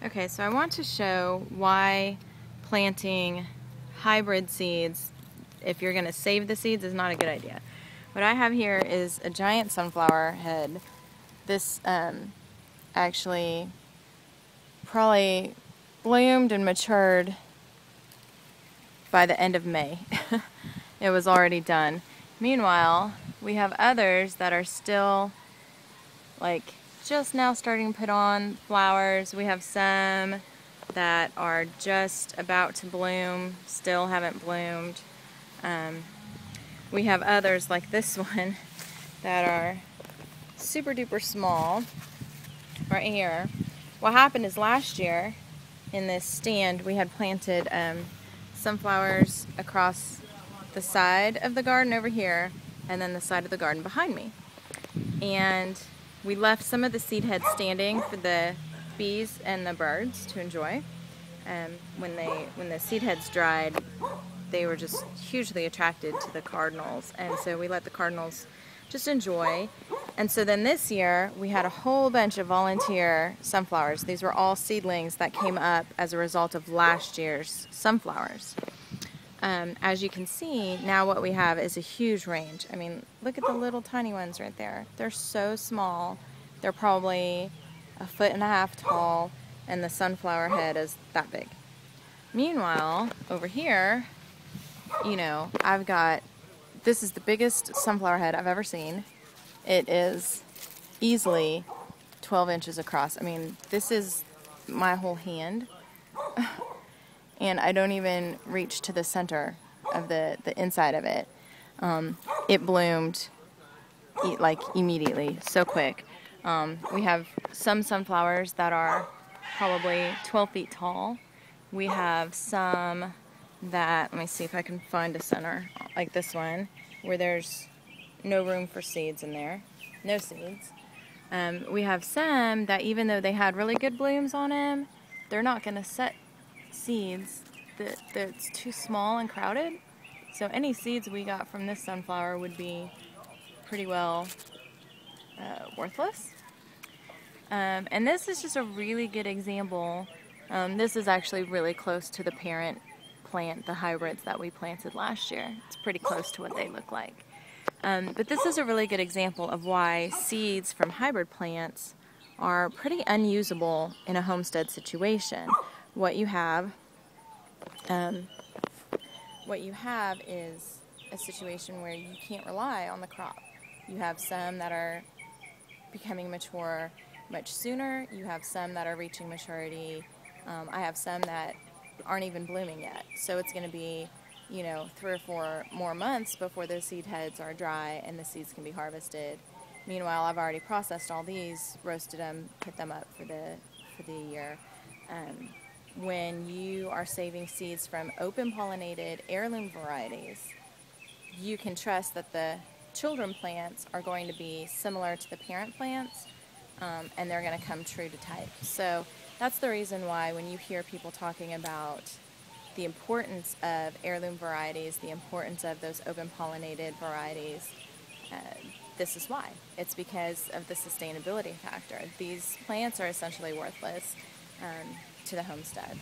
Okay, so I want to show why planting hybrid seeds, if you're going to save the seeds, is not a good idea. What I have here is a giant sunflower head. This um, actually probably bloomed and matured by the end of May. it was already done. Meanwhile, we have others that are still like just now starting to put on flowers. We have some that are just about to bloom, still haven't bloomed. Um, we have others like this one that are super duper small right here. What happened is last year in this stand we had planted um, sunflowers across the side of the garden over here and then the side of the garden behind me. And we left some of the seed heads standing for the bees and the birds to enjoy. Um, when they when the seed heads dried, they were just hugely attracted to the cardinals, and so we let the cardinals just enjoy. And so then this year we had a whole bunch of volunteer sunflowers. These were all seedlings that came up as a result of last year's sunflowers. Um, as you can see, now what we have is a huge range. I mean, look at the little tiny ones right there. They're so small. They're probably a foot and a half tall, and the sunflower head is that big. Meanwhile, over here, you know, I've got, this is the biggest sunflower head I've ever seen. It is easily 12 inches across. I mean, this is my whole hand. and I don't even reach to the center of the, the inside of it. Um, it bloomed like immediately, so quick. Um, we have some sunflowers that are probably 12 feet tall. We have some that, let me see if I can find a center, like this one, where there's no room for seeds in there, no seeds. Um, we have some that even though they had really good blooms on them, they're not going to set seeds that, that's too small and crowded. So any seeds we got from this sunflower would be pretty well uh, worthless. Um, and this is just a really good example. Um, this is actually really close to the parent plant, the hybrids that we planted last year. It's pretty close to what they look like. Um, but this is a really good example of why seeds from hybrid plants are pretty unusable in a homestead situation. What you have, um, what you have is a situation where you can't rely on the crop. You have some that are becoming mature much sooner. You have some that are reaching maturity. Um, I have some that aren't even blooming yet. So it's going to be, you know, three or four more months before the seed heads are dry and the seeds can be harvested. Meanwhile, I've already processed all these, roasted them, put them up for the for the year. Um, when you are saving seeds from open pollinated heirloom varieties, you can trust that the children plants are going to be similar to the parent plants um, and they're going to come true to type. So that's the reason why when you hear people talking about the importance of heirloom varieties, the importance of those open pollinated varieties, uh, this is why. It's because of the sustainability factor. These plants are essentially worthless um, to the homestead.